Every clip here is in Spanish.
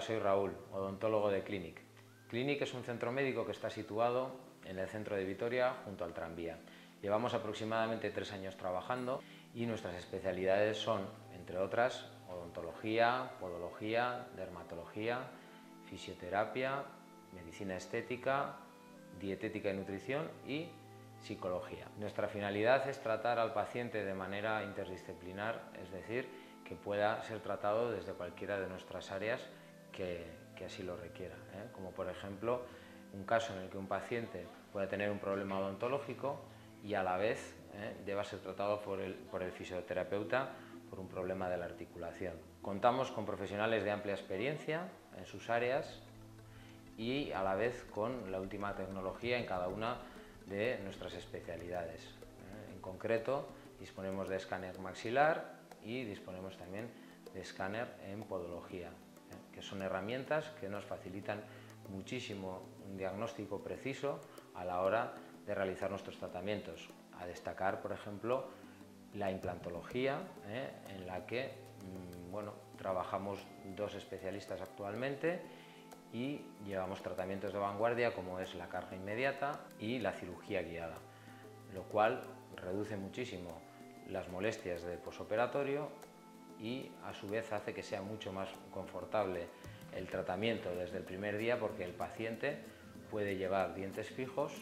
soy Raúl, odontólogo de Clinic. Clinic es un centro médico que está situado en el centro de Vitoria, junto al tranvía. Llevamos aproximadamente tres años trabajando y nuestras especialidades son, entre otras, odontología, podología, dermatología, fisioterapia, medicina estética, dietética y nutrición y psicología. Nuestra finalidad es tratar al paciente de manera interdisciplinar, es decir, que pueda ser tratado desde cualquiera de nuestras áreas que, así lo requiera, ¿eh? como por ejemplo un caso en el que un paciente pueda tener un problema odontológico y a la vez ¿eh? deba ser tratado por el, por el fisioterapeuta por un problema de la articulación. Contamos con profesionales de amplia experiencia en sus áreas y a la vez con la última tecnología en cada una de nuestras especialidades. ¿eh? En concreto, disponemos de escáner maxilar y disponemos también de escáner en podología. Que son herramientas que nos facilitan muchísimo un diagnóstico preciso a la hora de realizar nuestros tratamientos. A destacar, por ejemplo, la implantología, ¿eh? en la que mm, bueno, trabajamos dos especialistas actualmente y llevamos tratamientos de vanguardia como es la carga inmediata y la cirugía guiada, lo cual reduce muchísimo las molestias del posoperatorio y a su vez hace que sea mucho más confortable el tratamiento desde el primer día porque el paciente puede llevar dientes fijos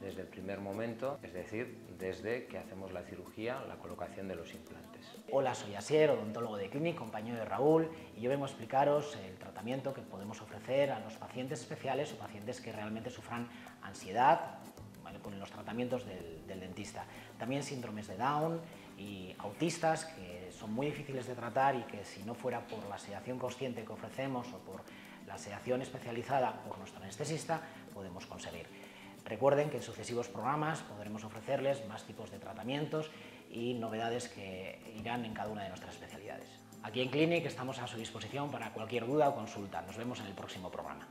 desde el primer momento, es decir, desde que hacemos la cirugía, la colocación de los implantes. Hola, soy Asier, odontólogo de Clinic, compañero de Raúl, y yo vengo a explicaros el tratamiento que podemos ofrecer a los pacientes especiales o pacientes que realmente sufran ansiedad, con los tratamientos del, del dentista. También síndromes de Down y autistas que son muy difíciles de tratar y que si no fuera por la sedación consciente que ofrecemos o por la sedación especializada por nuestro anestesista, podemos conseguir. Recuerden que en sucesivos programas podremos ofrecerles más tipos de tratamientos y novedades que irán en cada una de nuestras especialidades. Aquí en Clinic estamos a su disposición para cualquier duda o consulta. Nos vemos en el próximo programa.